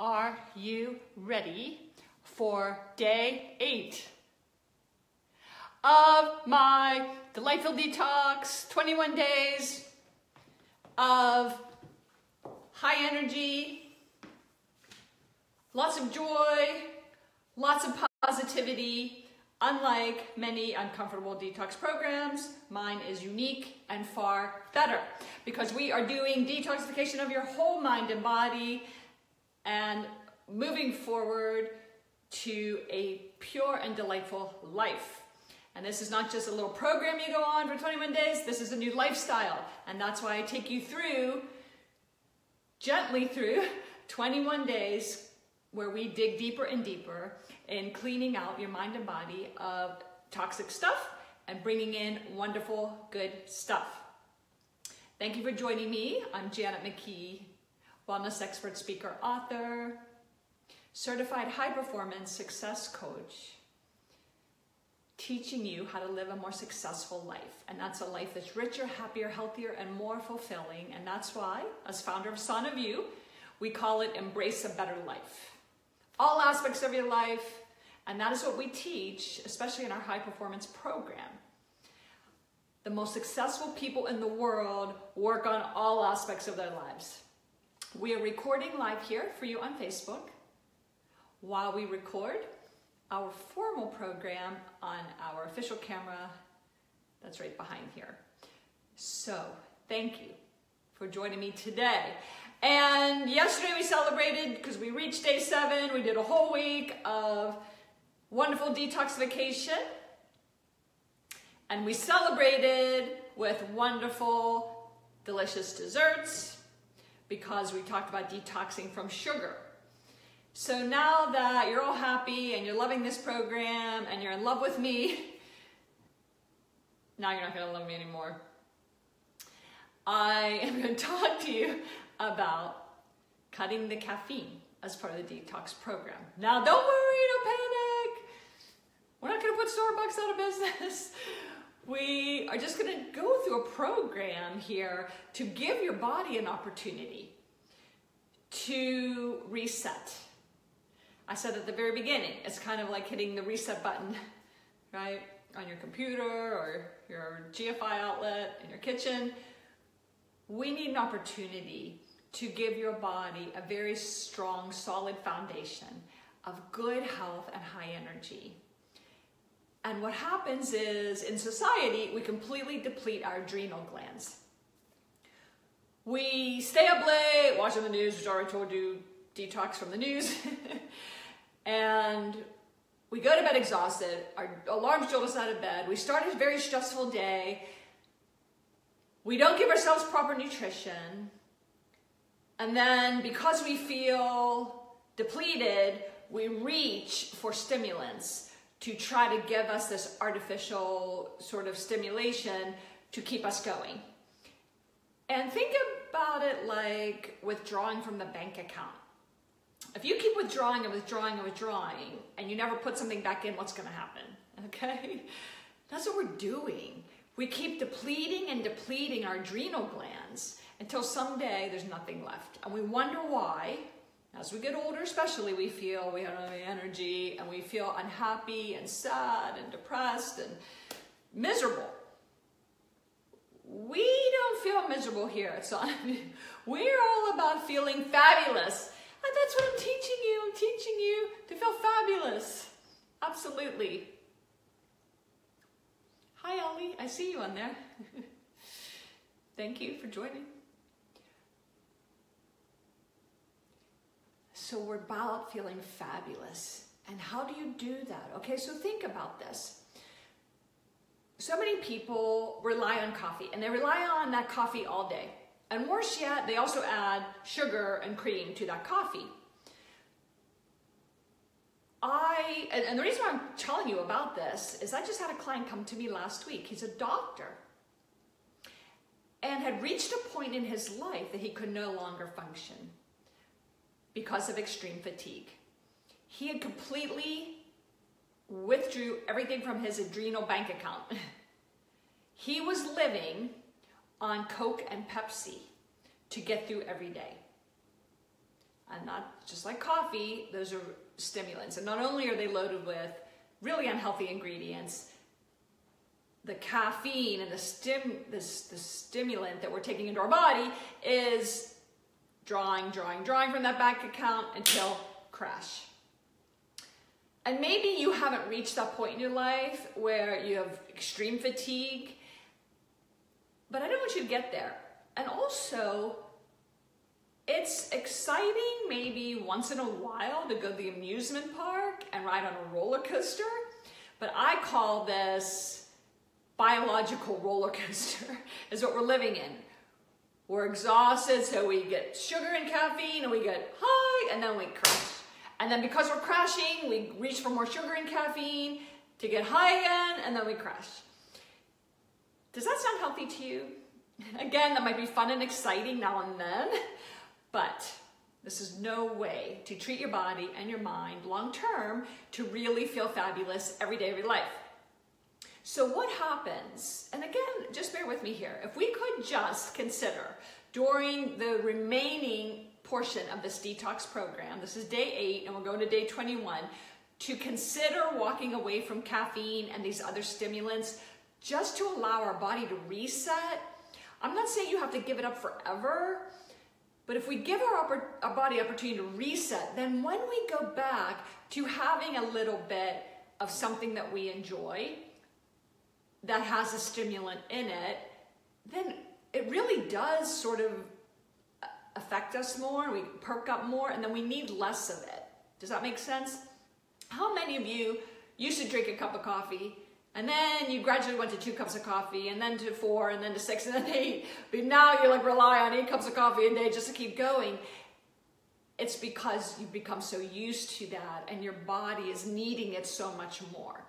Are you ready for day eight of my delightful detox 21 days of high energy, lots of joy, lots of positivity. Unlike many uncomfortable detox programs, mine is unique and far better because we are doing detoxification of your whole mind and body and moving forward to a pure and delightful life. And this is not just a little program you go on for 21 days, this is a new lifestyle. And that's why I take you through, gently through, 21 days where we dig deeper and deeper in cleaning out your mind and body of toxic stuff and bringing in wonderful, good stuff. Thank you for joining me. I'm Janet McKee, wellness expert, speaker, author, certified high performance success coach, teaching you how to live a more successful life. And that's a life that's richer, happier, healthier, and more fulfilling. And that's why, as founder of SanaView, we call it Embrace a Better Life. All aspects of your life, and that is what we teach, especially in our high performance program. The most successful people in the world work on all aspects of their lives. We are recording live here for you on Facebook while we record our formal program on our official camera that's right behind here. So thank you for joining me today. And yesterday we celebrated because we reached day seven. We did a whole week of wonderful detoxification. And we celebrated with wonderful, delicious desserts because we talked about detoxing from sugar. So now that you're all happy and you're loving this program and you're in love with me, now you're not going to love me anymore. I am going to talk to you about cutting the caffeine as part of the detox program. Now, don't worry, don't panic. We're not going to put Starbucks out of business. We are just going to go through a program here to give your body an opportunity to reset. I said at the very beginning, it's kind of like hitting the reset button, right? On your computer or your GFI outlet in your kitchen. We need an opportunity to give your body a very strong, solid foundation of good health and high energy. And what happens is in society, we completely deplete our adrenal glands. We stay up late watching the news, which I already told you, detox from the news. and we go to bed exhausted. Our alarms jolt us out of bed. We start a very stressful day. We don't give ourselves proper nutrition. And then because we feel depleted, we reach for stimulants to try to give us this artificial sort of stimulation to keep us going. And think about it like withdrawing from the bank account. If you keep withdrawing and withdrawing and withdrawing and you never put something back in, what's going to happen? Okay? That's what we're doing. We keep depleting and depleting our adrenal glands until someday there's nothing left. And we wonder why, as we get older especially, we feel we have no energy and we feel unhappy and sad and depressed and miserable. We don't feel miserable here at. We're all about feeling fabulous. And that's what I'm teaching you. I'm teaching you to feel fabulous. Absolutely. Hi, Ollie. I see you on there. Thank you for joining. So we're about feeling fabulous. And how do you do that? Okay, so think about this. So many people rely on coffee and they rely on that coffee all day. And worse yet, they also add sugar and cream to that coffee. I, and, and the reason why I'm telling you about this is I just had a client come to me last week. He's a doctor and had reached a point in his life that he could no longer function because of extreme fatigue. He had completely withdrew everything from his adrenal bank account. he was living on Coke and Pepsi to get through every day. And not just like coffee, those are stimulants. And not only are they loaded with really unhealthy ingredients, the caffeine and the stim the stimulant that we're taking into our body is drawing, drawing, drawing from that bank account until crash. And maybe you haven't reached that point in your life where you have extreme fatigue, but I don't want you to get there. And also, it's exciting maybe once in a while to go to the amusement park and ride on a roller coaster, but I call this biological roller coaster is what we're living in. We're exhausted, so we get sugar and caffeine and we get high and then we crash. And then because we're crashing, we reach for more sugar and caffeine to get high again, and then we crash. Does that sound healthy to you? Again, that might be fun and exciting now and then, but this is no way to treat your body and your mind long term to really feel fabulous every day of your life. So what happens, and again, just bear with me here, if we could just consider during the remaining portion of this detox program. This is day eight, and we're going to day 21 to consider walking away from caffeine and these other stimulants just to allow our body to reset. I'm not saying you have to give it up forever, but if we give our, our body opportunity to reset, then when we go back to having a little bit of something that we enjoy that has a stimulant in it, then it really does sort of affect us more, we perk up more, and then we need less of it. Does that make sense? How many of you used to drink a cup of coffee and then you gradually went to two cups of coffee and then to four and then to six and then eight, but now you like rely on eight cups of coffee a day just to keep going. It's because you've become so used to that and your body is needing it so much more.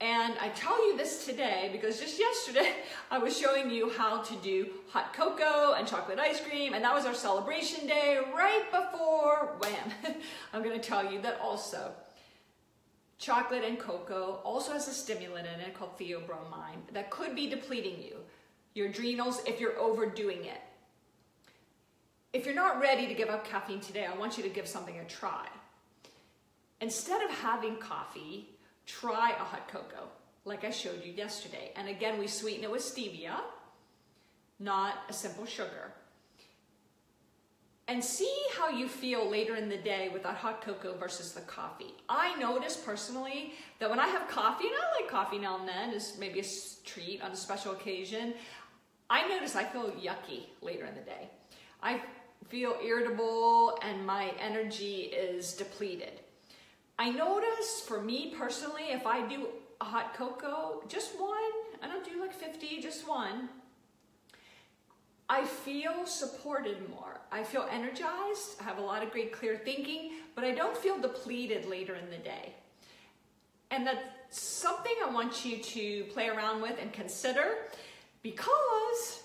And I tell you this today because just yesterday I was showing you how to do hot cocoa and chocolate ice cream, and that was our celebration day right before wham. I'm gonna tell you that also chocolate and cocoa also has a stimulant in it called theobromine that could be depleting you, your adrenals, if you're overdoing it. If you're not ready to give up caffeine today, I want you to give something a try. Instead of having coffee, try a hot cocoa, like I showed you yesterday. And again, we sweeten it with stevia, not a simple sugar. And see how you feel later in the day with that hot cocoa versus the coffee. I notice personally that when I have coffee, and I like coffee now and then, as maybe a treat on a special occasion, I notice I feel yucky later in the day. I feel irritable and my energy is depleted. I notice for me personally, if I do a hot cocoa, just one, I don't do like 50, just one, I feel supported more. I feel energized. I have a lot of great clear thinking, but I don't feel depleted later in the day. And that's something I want you to play around with and consider because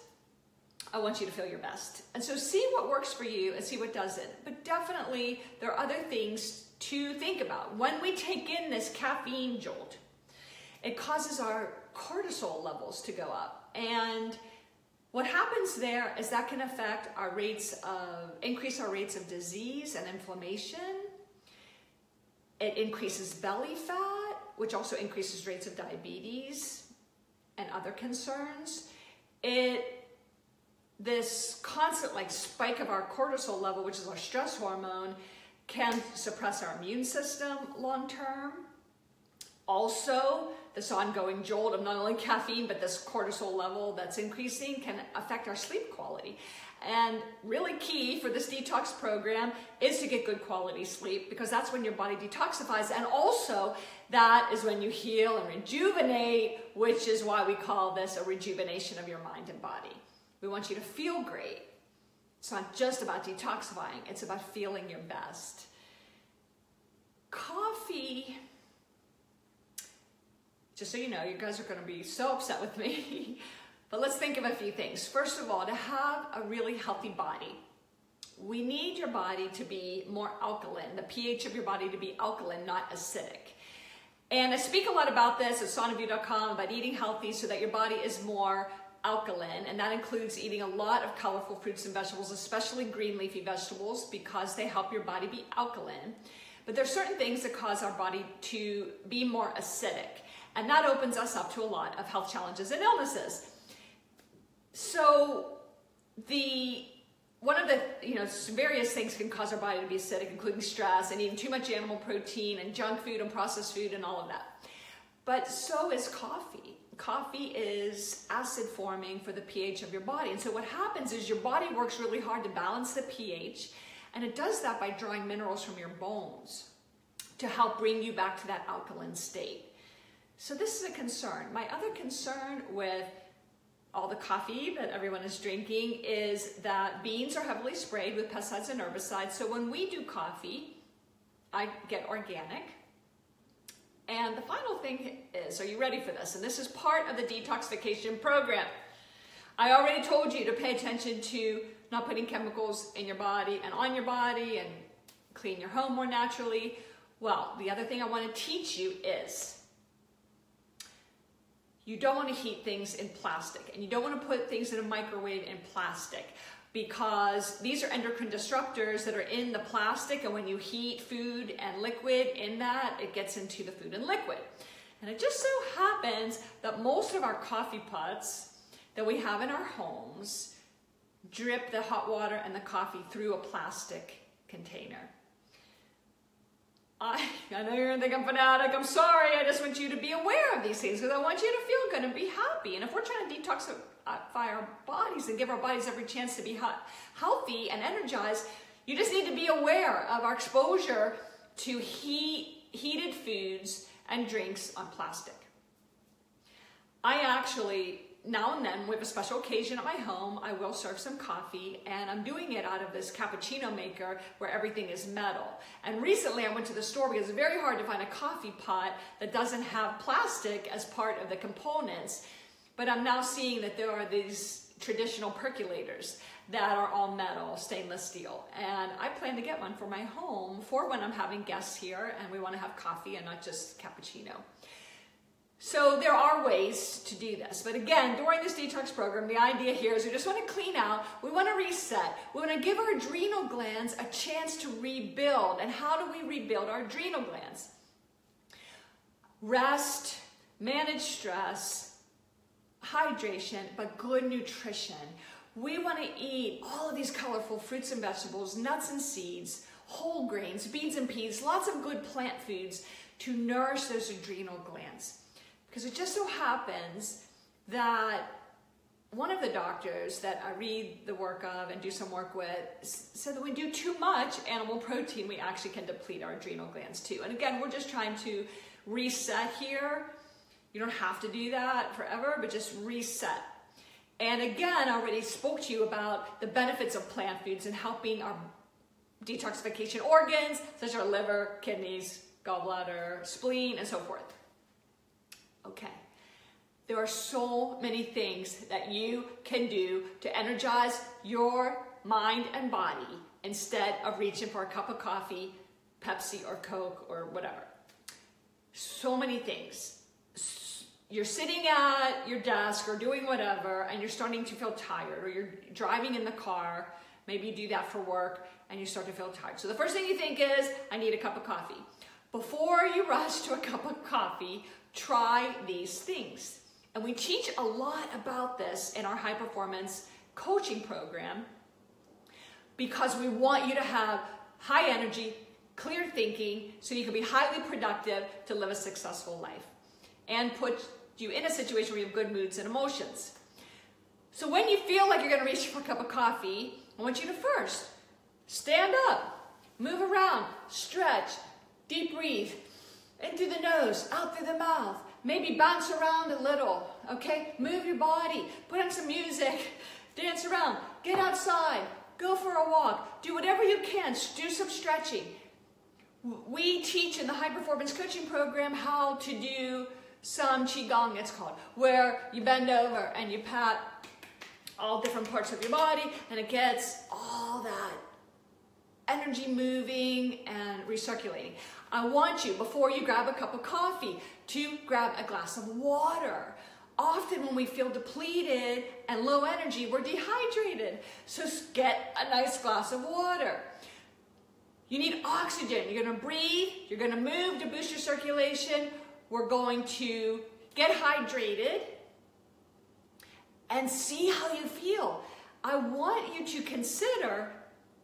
I want you to feel your best. And so see what works for you and see what doesn't. But definitely there are other things to think about. When we take in this caffeine jolt, it causes our cortisol levels to go up. And what happens there is that can affect our rates of, increase our rates of disease and inflammation. It increases belly fat, which also increases rates of diabetes and other concerns. It this constant like spike of our cortisol level, which is our stress hormone, can suppress our immune system long term. Also, this ongoing jolt of not only caffeine, but this cortisol level that's increasing can affect our sleep quality. And really key for this detox program is to get good quality sleep because that's when your body detoxifies. And also, that is when you heal and rejuvenate, which is why we call this a rejuvenation of your mind and body. We want you to feel great. It's not just about detoxifying, it's about feeling your best. Coffee, just so you know, you guys are going to be so upset with me. but let's think of a few things. First of all, to have a really healthy body, we need your body to be more alkaline, the pH of your body to be alkaline, not acidic. And I speak a lot about this at sanaview.com about eating healthy so that your body is more alkaline, and that includes eating a lot of colorful fruits and vegetables, especially green leafy vegetables, because they help your body be alkaline. But there's certain things that cause our body to be more acidic, and that opens us up to a lot of health challenges and illnesses. So the one of the you know various things can cause our body to be acidic, including stress and eating too much animal protein and junk food and processed food and all of that. But so is coffee coffee is acid forming for the pH of your body. And so what happens is your body works really hard to balance the pH, and it does that by drawing minerals from your bones to help bring you back to that alkaline state. So this is a concern. My other concern with all the coffee that everyone is drinking is that beans are heavily sprayed with pesticides and herbicides. So when we do coffee, I get organic. And the final thing is, are you ready for this? And this is part of the detoxification program. I already told you to pay attention to not putting chemicals in your body and on your body and clean your home more naturally. Well, the other thing I want to teach you is you don't want to heat things in plastic and you don't want to put things in a microwave in plastic because these are endocrine disruptors that are in the plastic and when you heat food and liquid in that, it gets into the food and liquid. And it just so happens that most of our coffee pots that we have in our homes drip the hot water and the coffee through a plastic container. I, I know you're gonna think I'm fanatic, I'm sorry, I just want you to be aware of these things because I want you to feel good and be happy. And if we're trying to detoxify our bodies and give our bodies every chance to be healthy and energized, you just need to be aware of our exposure to heat, heated foods and drinks on plastic. I actually now and then, have a special occasion at my home, I will serve some coffee, and I'm doing it out of this cappuccino maker where everything is metal. And recently I went to the store because it's very hard to find a coffee pot that doesn't have plastic as part of the components. But I'm now seeing that there are these traditional percolators that are all metal, stainless steel. And I plan to get one for my home for when I'm having guests here and we want to have coffee and not just cappuccino. So there are ways to do this. But again, during this detox program, the idea here is we just want to clean out, we want to reset, we want to give our adrenal glands a chance to rebuild. And how do we rebuild our adrenal glands? Rest, manage stress, hydration, but good nutrition. We want to eat all of these colorful fruits and vegetables, nuts and seeds, whole grains, beans and peas, lots of good plant foods to nourish those adrenal glands. Because it just so happens that one of the doctors that I read the work of and do some work with said that when we do too much animal protein, we actually can deplete our adrenal glands too. And again, we're just trying to reset here. You don't have to do that forever, but just reset. And again, I already spoke to you about the benefits of plant foods and helping our detoxification organs, such as our liver, kidneys, gallbladder, spleen, and so forth. Okay. There are so many things that you can do to energize your mind and body instead of reaching for a cup of coffee, Pepsi or Coke or whatever. So many things. You're sitting at your desk or doing whatever and you're starting to feel tired or you're driving in the car. Maybe you do that for work and you start to feel tired. So the first thing you think is, I need a cup of coffee. Before you rush to a cup of coffee, try these things. And we teach a lot about this in our high performance coaching program because we want you to have high energy, clear thinking, so you can be highly productive to live a successful life and put you in a situation where you have good moods and emotions. So when you feel like you're going to reach for a cup of coffee, I want you to first stand up, move around, stretch, deep breathe, in through the nose, out through the mouth. Maybe bounce around a little, okay? Move your body, put on some music, dance around, get outside, go for a walk, do whatever you can, do some stretching. We teach in the high performance coaching program how to do some qigong, it's called, where you bend over and you pat all different parts of your body and it gets all that energy moving and recirculating. I want you, before you grab a cup of coffee, to grab a glass of water. often when we feel depleted and low energy, we're dehydrated. So get a nice glass of water. You need oxygen. You're going to breathe. You're going to move to boost your circulation. We're going to get hydrated and see how you feel. I want you to consider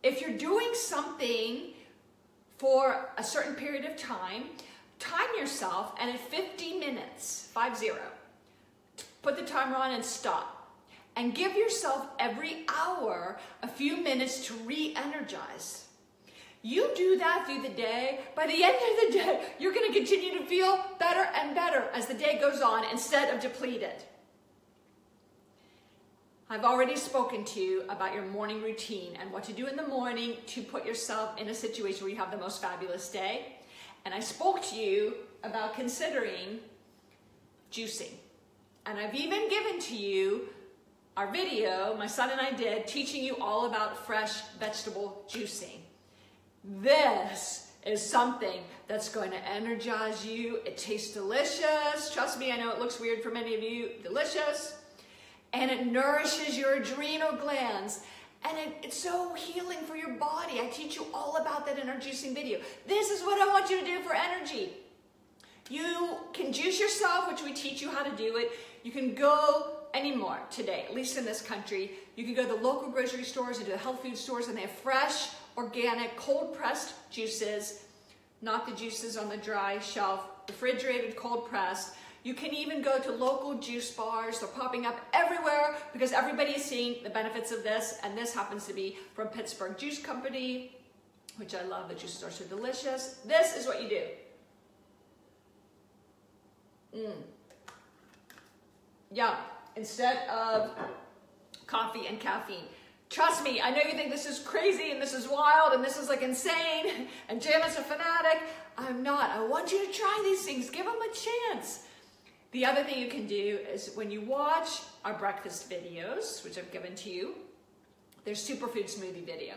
if you're doing something for a certain period of time, time yourself and at 50 minutes, five zero, put the timer on and stop. And give yourself every hour a few minutes to re-energize. You do that through the day. By the end of the day, you're going to continue to feel better and better as the day goes on instead of depleted. I've already spoken to you about your morning routine and what to do in the morning to put yourself in a situation where you have the most fabulous day. And I spoke to you about considering juicing. And I've even given to you our video, my son and I did, teaching you all about fresh vegetable juicing. This is something that's going to energize you. It tastes delicious. Trust me, I know it looks weird for many of you. Delicious. And it nourishes your adrenal glands. And it, it's so healing for your body. I teach you all about that in our juicing video. This is what I want you to do for energy. You can juice yourself, which we teach you how to do it. You can go anymore today, at least in this country. You can go to the local grocery stores and to the health food stores, and they have fresh organic, cold pressed juices, not the juices on the dry shelf, refrigerated, cold pressed. You can even go to local juice bars. They're popping up everywhere because everybody is seeing the benefits of this. And this happens to be from Pittsburgh Juice Company, which I love. The juices are so delicious. This is what you do. Mmm. Yeah, instead of coffee and caffeine. Trust me, I know you think this is crazy and this is wild and this is like insane and Janet's a fanatic. I'm not. I want you to try these things. Give them a chance. The other thing you can do is when you watch our breakfast videos, which I've given to you, there's superfood smoothie video.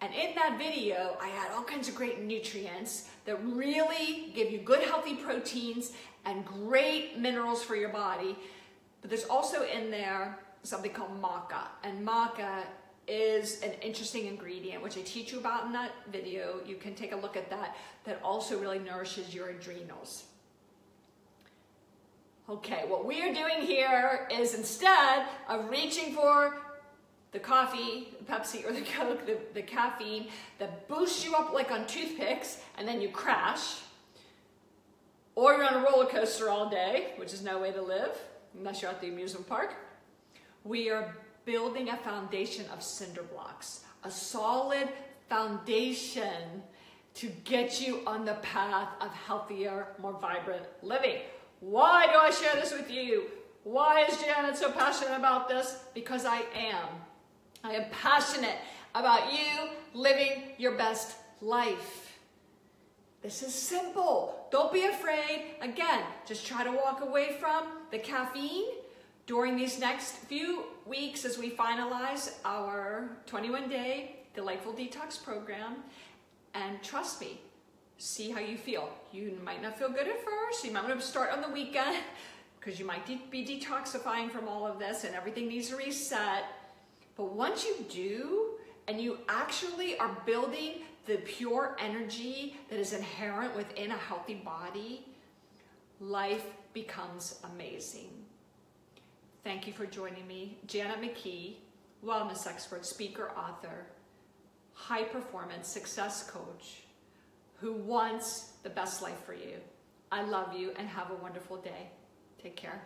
And in that video, I add all kinds of great nutrients that really give you good healthy proteins and great minerals for your body. But there's also in there something called maca. And maca is an interesting ingredient, which I teach you about in that video. You can take a look at that, that also really nourishes your adrenals. Okay, what we are doing here is instead of reaching for the coffee, the Pepsi, or the Coke, the, the caffeine that boosts you up like on toothpicks and then you crash, or you're on a roller coaster all day, which is no way to live, unless you're at the amusement park. We are building a foundation of cinder blocks, a solid foundation to get you on the path of healthier, more vibrant living. Why do I share this with you? Why is Janet so passionate about this? Because I am. I am passionate about you living your best life. This is simple. Don't be afraid. Again, just try to walk away from the caffeine during these next few weeks as we finalize our 21 day delightful detox program. And trust me, see how you feel. You might not feel good at first. You might want to start on the weekend because you might de be detoxifying from all of this and everything needs to reset. But once you do, and you actually are building the pure energy that is inherent within a healthy body, life becomes amazing. Thank you for joining me. Janet McKee, wellness expert, speaker, author, high performance success coach who wants the best life for you. I love you and have a wonderful day. Take care.